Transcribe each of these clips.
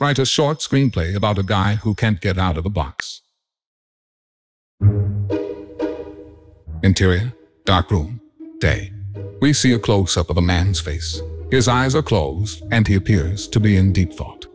Write a short screenplay about a guy who can't get out of a box. Interior, dark room, day. We see a close-up of a man's face. His eyes are closed, and he appears to be in deep thought.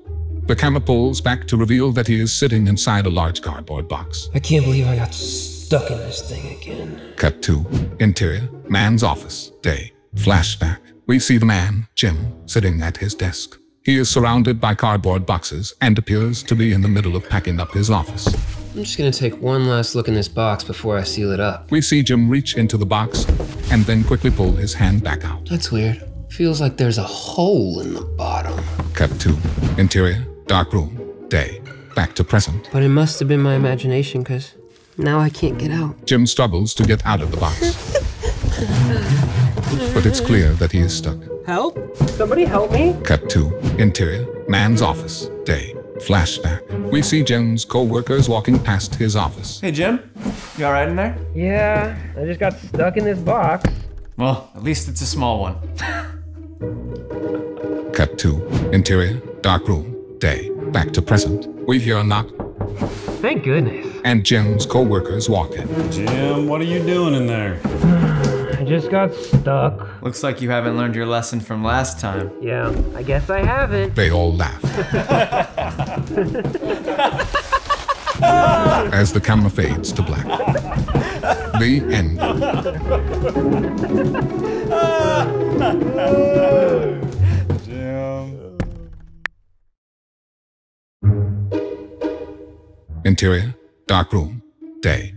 The camera pulls back to reveal that he is sitting inside a large cardboard box. I can't believe I got stuck in this thing again. Cut to. Interior, man's office, day. Flashback. We see the man, Jim, sitting at his desk. He is surrounded by cardboard boxes and appears to be in the middle of packing up his office. I'm just gonna take one last look in this box before I seal it up. We see Jim reach into the box and then quickly pull his hand back out. That's weird. Feels like there's a hole in the bottom. Cut to. Interior, dark room, day. Back to present. But it must have been my imagination, because now I can't get out. Jim struggles to get out of the box. but it's clear that he is stuck. Help? Somebody help me? Cut to. Interior, man's office, day. Flashback. We see Jim's co-workers walking past his office. Hey, Jim. You alright in there? Yeah, I just got stuck in this box. Well, at least it's a small one. Cut to. Interior, dark room, day. Back to present. We hear a knock, Thank goodness. and Jim's co-workers walk in. Jim, what are you doing in there? I just got stuck. Looks like you haven't learned your lesson from last time. Yeah, I guess I haven't. They all laugh. As the camera fades to black. The end. Jim. Interior, dark room, day.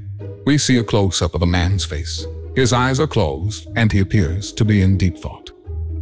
We see a close-up of a man's face. His eyes are closed, and he appears to be in deep thought.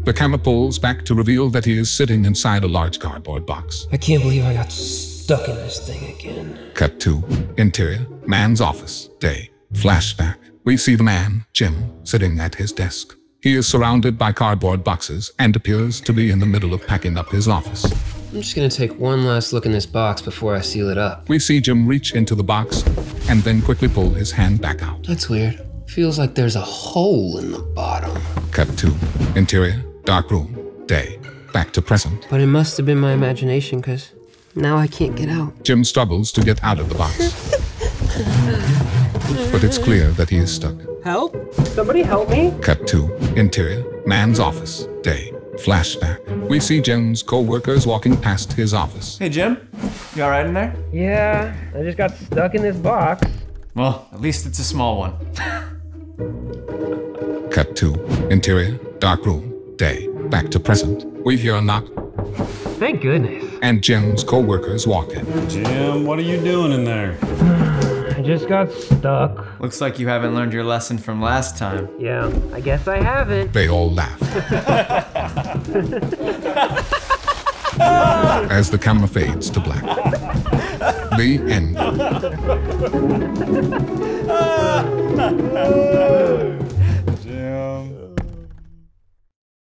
The camera pulls back to reveal that he is sitting inside a large cardboard box. I can't believe I got stuck in this thing again. Cut to. Interior, man's office, day. Flashback. We see the man, Jim, sitting at his desk. He is surrounded by cardboard boxes and appears to be in the middle of packing up his office. I'm just gonna take one last look in this box before I seal it up. We see Jim reach into the box and then quickly pull his hand back out. That's weird. Feels like there's a hole in the bottom. Cut to. Interior, dark room, day. Back to present. But it must have been my imagination, because now I can't get out. Jim struggles to get out of the box. but it's clear that he is stuck. Help? Somebody help me? Cut to. Interior, man's office, day. Flashback. We see Jim's co-workers walking past his office. Hey, Jim. You alright in there? Yeah, I just got stuck in this box. Well, at least it's a small one. Cut to. Interior, dark room, day. Back to present. We hear a knock Thank goodness. and Jim's co-workers walk in. Jim, what are you doing in there? I just got stuck. Looks like you haven't learned your lesson from last time. Yeah, I guess I haven't. They all laugh. As the camera fades to black. The end.